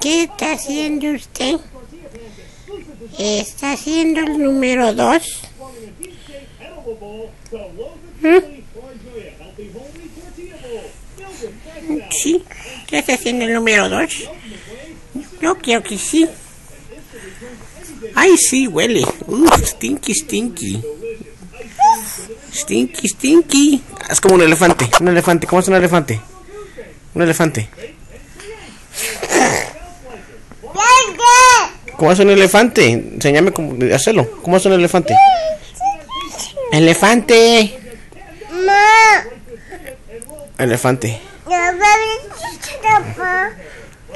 ¿Qué está haciendo usted? ¿Está haciendo el número dos? ¿Mm? Sí, ¿qué está haciendo el número dos? Yo creo que sí. Ay, sí, huele. Uf, stinky, stinky. Stinky, stinky. Es como un elefante, un elefante. ¿Cómo es un elefante? Un elefante. ¿Cómo es un elefante? Enséñame cómo hacerlo. ¿Cómo es un elefante? Elefante. Elefante.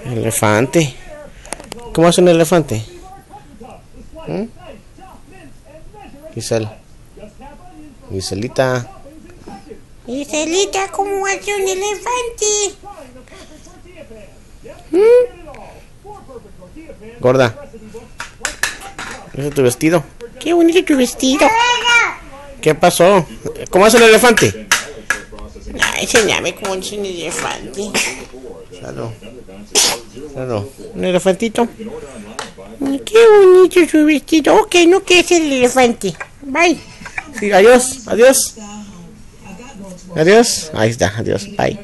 Elefante. ¿Cómo es un elefante? ¿Mm? Giselle. Giselita. Giselita, ¿cómo hace un elefante? ¿Mm? Gorda. ¿Ese es tu vestido? Qué bonito tu vestido. ¿Qué pasó? ¿Cómo hace un elefante? Ay, enséñame cómo es un elefante. Claro. Claro. ¿Un elefantito? Qué bonito su vestido. Ok, no que es el elefante. Bye. Sí, adiós, adiós. Adiós. Ahí está, adiós. Bye.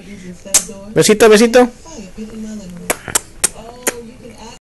Besito, besito.